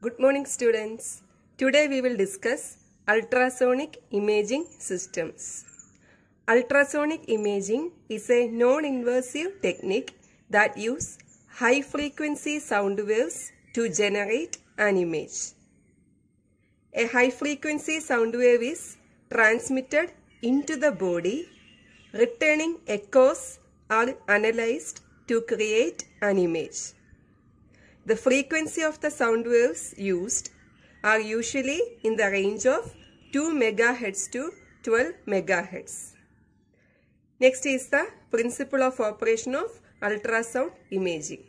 Good morning students. Today we will discuss ultrasonic imaging systems. Ultrasonic imaging is a non-invasive technique that use high frequency sound waves to generate an image. A high frequency sound wave is transmitted into the body, returning echoes are analyzed to create an image. The frequency of the sound waves used are usually in the range of 2 MHz to 12 MHz. Next is the principle of operation of ultrasound imaging.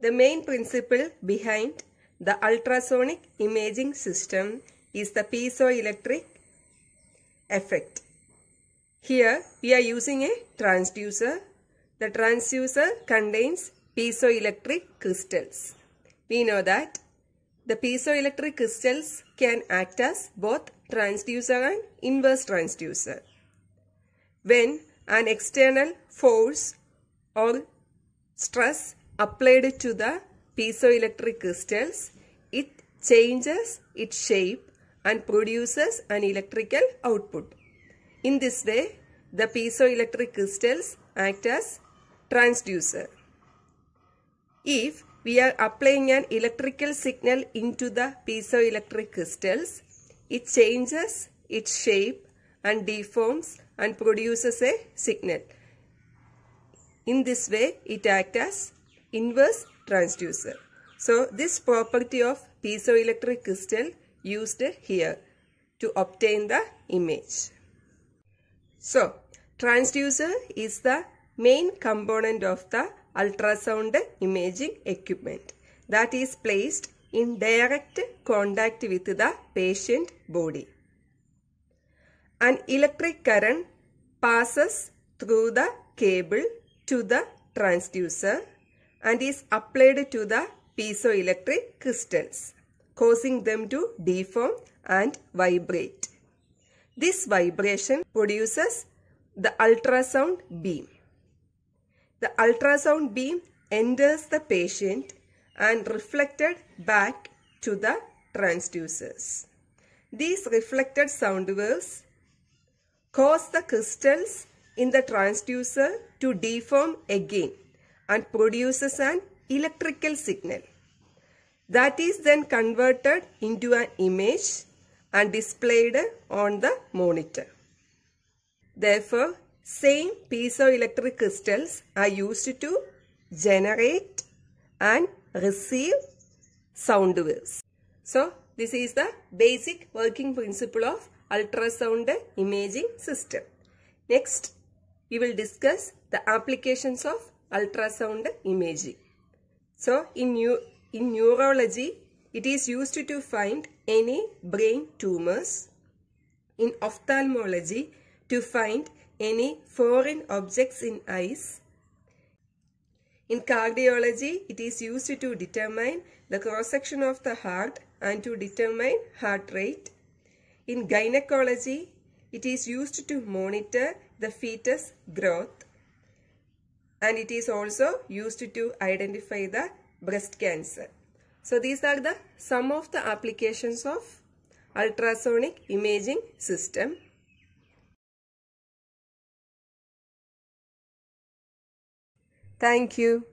The main principle behind the ultrasonic imaging system is the piezoelectric effect. Here we are using a transducer. The transducer contains piezoelectric crystals. We know that the piezoelectric crystals can act as both transducer and inverse transducer. When an external force or stress applied to the piezoelectric crystals, it changes its shape and produces an electrical output. In this way, the piezoelectric crystals act as transducer. If we are applying an electrical signal into the piezoelectric crystals, it changes its shape and deforms and produces a signal. In this way, it acts as inverse transducer. So, this property of piezoelectric crystal used here to obtain the image. So, transducer is the main component of the ultrasound imaging equipment that is placed in direct contact with the patient body. An electric current passes through the cable to the transducer and is applied to the piezoelectric crystals, causing them to deform and vibrate. This vibration produces the ultrasound beam. The ultrasound beam enters the patient and reflected back to the transducers. These reflected sound waves cause the crystals in the transducer to deform again and produces an electrical signal that is then converted into an image and displayed on the monitor. Therefore, same piezoelectric crystals are used to generate and receive sound waves. So, this is the basic working principle of ultrasound imaging system. Next, we will discuss the applications of ultrasound imaging. So, in, neu in neurology, it is used to find any brain tumors. In ophthalmology, to find any foreign objects in eyes. In cardiology, it is used to determine the cross-section of the heart and to determine heart rate. In gynecology, it is used to monitor the fetus growth and it is also used to identify the breast cancer. So these are the some of the applications of ultrasonic imaging system. Thank you.